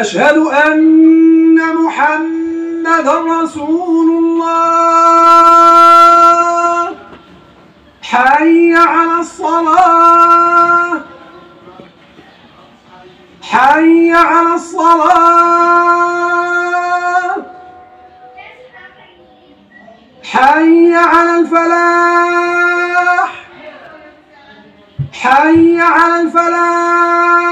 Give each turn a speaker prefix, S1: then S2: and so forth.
S1: أشهد أن محمد رسول الله. حي على الصلاة. حي على الصلاة. حي على الفلاح. حي على الفلاح.